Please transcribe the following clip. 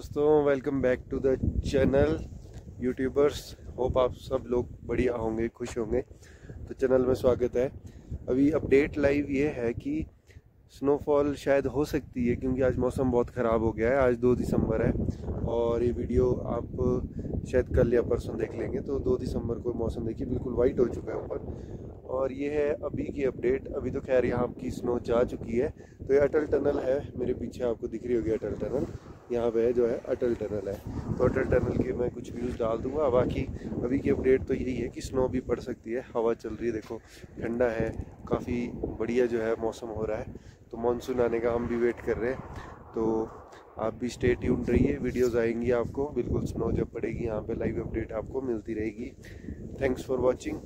दोस्तों welcome back to the channel YouTubers hope आप सब लोग बढ़िया होंगे, खुश होंगे। तो चैनल में स्वागत है। अभी अपडेट लाइव ये है कि स्नोफॉल शायद हो सकती है, क्योंकि आज मौसम बहुत ख़राब हो गया है। आज दो दिसंबर है, और ये वीडियो आप शायद कल या परसों देख लेंगे। तो दो दिसंबर को मौसम देखिए, बिल्कुल वाइट हो चुका है ऊपर। और ये है अभी की अपडेट अभी तो खैर यहाँ की स्नो जा चुकी है। तो ये अटल टनल है, मेरे पीछे आपको दिख रही होगी अटल टनल यहाँ पे जो है अटल टनल है। तो अटल टनल के मैं कुछ व्यूज़ डाल दूँगा। बाकी अभी की अपडेट तो यही है कि स्नो भी पड़ सकती है। हवा चल रही है, देखो, ठंडा है, काफ़ी बढ़िया जो है मौसम हो रहा है। तो मानसून आने का हम भी वेट कर रहे हैं। तो आप भी स्टे ट्यून रहिए। वीडियोस आएँगी आपको। बिल्कुल स्नो जब पड़ेगी, यहाँ पे लाइव अपडेट आपको मिलती रहेगी। Thanks for watching